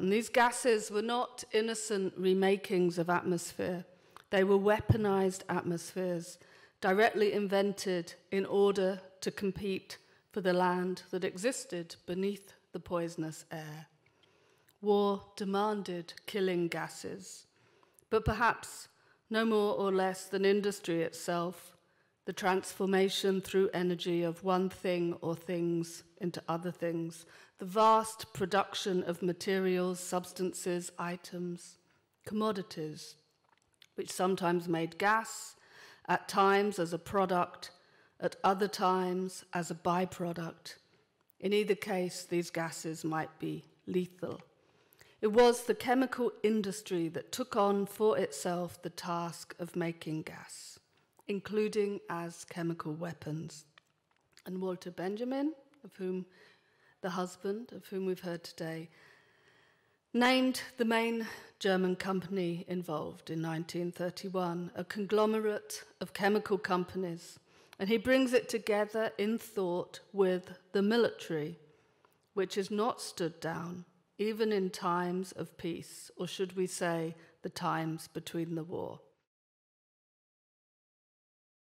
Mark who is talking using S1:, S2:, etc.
S1: And these gases were not innocent remakings of atmosphere, they were weaponized atmospheres, directly invented in order to compete for the land that existed beneath the poisonous air. War demanded killing gases, but perhaps no more or less than industry itself, the transformation through energy of one thing or things into other things, the vast production of materials, substances, items, commodities, which sometimes made gas, at times as a product, at other times as a byproduct. In either case, these gases might be lethal. It was the chemical industry that took on for itself the task of making gas, including as chemical weapons. And Walter Benjamin, of whom the husband of whom we've heard today, named the main German company involved in 1931, a conglomerate of chemical companies, and he brings it together in thought with the military, which is not stood down even in times of peace, or should we say, the times between the war.